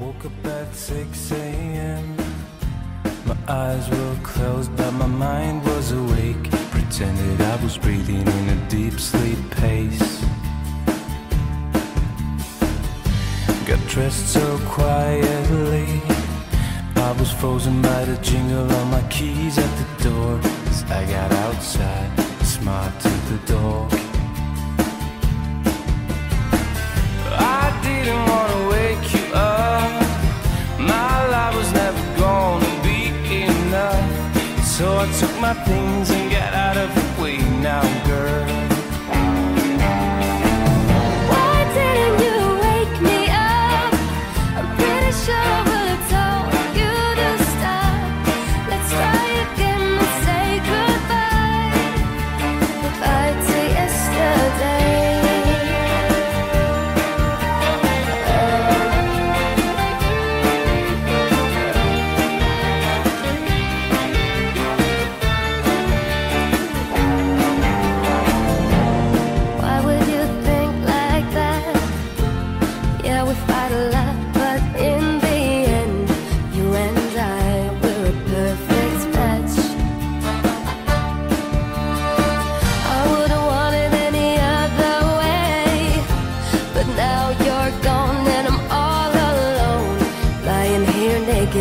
woke up at 6 a.m. My eyes were closed, but my mind was awake. Pretended I was breathing in a deep sleep pace. Got dressed so quietly. I was frozen by the jingle of my keys at the door. As I got outside, smiled to the door. Took my things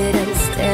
it instead.